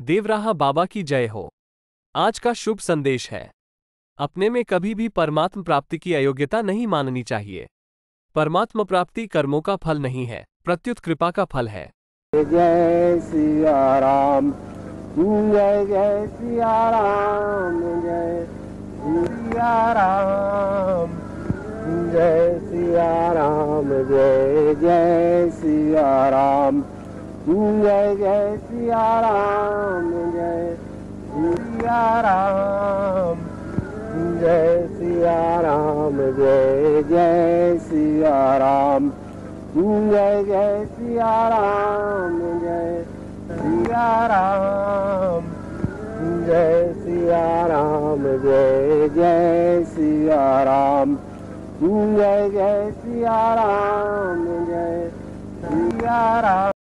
देवराहा बाबा की जय हो। आज का शुभ संदेश है। अपने में कभी भी परमात्म प्राप्ति की अयोग्यता नहीं माननी चाहिए। परमात्म प्राप्ति कर्मों का फल नहीं है, प्रत्युत कृपा का फल है। जय सिया राम, जय जय सिया राम, जय सिया राम, जय सिया राम, जय जय सिया राम। जय जय सिया राम जय सिया राम जय सिया राम जय जय सिया राम जय जय सिया राम जय सिया राम जय सिया राम जय जय सिया राम जय जय सिया राम जय सिया राम